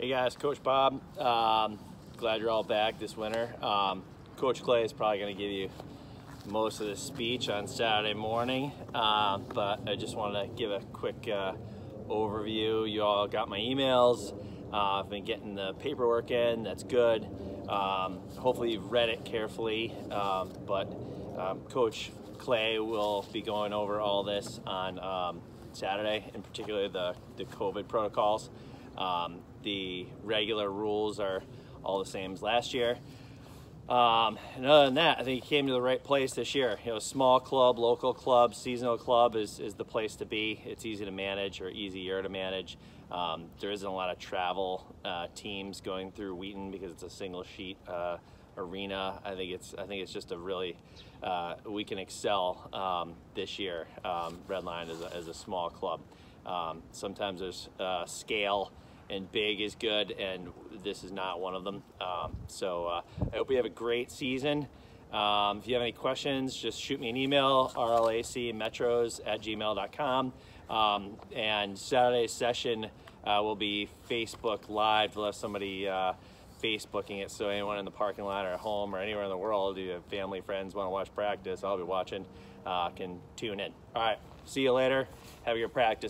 Hey guys, Coach Bob. Um, glad you're all back this winter. Um, Coach Clay is probably going to give you most of the speech on Saturday morning, uh, but I just wanted to give a quick uh, overview. You all got my emails. Uh, I've been getting the paperwork in. That's good. Um, hopefully you've read it carefully, um, but um, Coach Clay will be going over all this on um, Saturday, in particular the, the COVID protocols. Um, the regular rules are all the same as last year. Um, and other than that, I think he came to the right place this year. You know, small club, local club, seasonal club is, is the place to be. It's easy to manage or easier to manage. Um, there isn't a lot of travel uh, teams going through Wheaton because it's a single sheet uh, arena. I think it's I think it's just a really uh, we can excel um, this year. Um, Redline as a, as a small club. Um, sometimes there's uh, scale and big is good, and this is not one of them. Um, so uh, I hope you have a great season. Um, if you have any questions, just shoot me an email, rlacmetros at gmail.com. Um, and Saturday's session uh, will be Facebook Live. Have somebody uh, Facebooking it, so anyone in the parking lot or at home or anywhere in the world, you have family, friends want to watch practice, I'll be watching, uh, can tune in. All right, see you later. Have your practice.